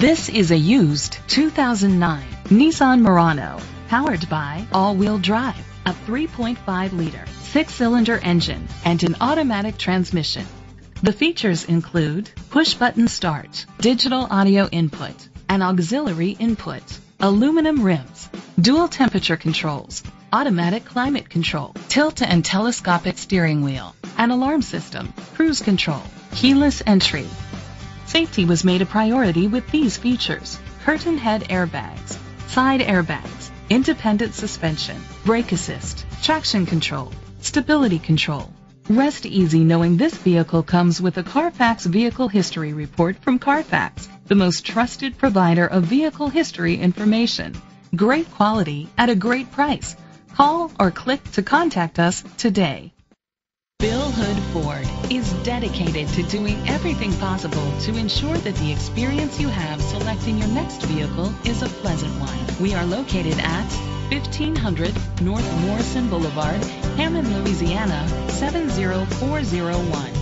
This is a used 2009 Nissan Murano, powered by all-wheel drive, a 3.5-liter six-cylinder engine, and an automatic transmission. The features include push-button start, digital audio input, an auxiliary input, aluminum rims, dual temperature controls, automatic climate control, tilt and telescopic steering wheel, an alarm system, cruise control, keyless entry. Safety was made a priority with these features. Curtain head airbags, side airbags, independent suspension, brake assist, traction control, stability control. Rest easy knowing this vehicle comes with a Carfax Vehicle History Report from Carfax, the most trusted provider of vehicle history information. Great quality at a great price. Call or click to contact us today. Bill Hood Ford is dedicated to doing everything possible to ensure that the experience you have selecting your next vehicle is a pleasant one. We are located at 1500 North Morrison Boulevard, Hammond, Louisiana 70401.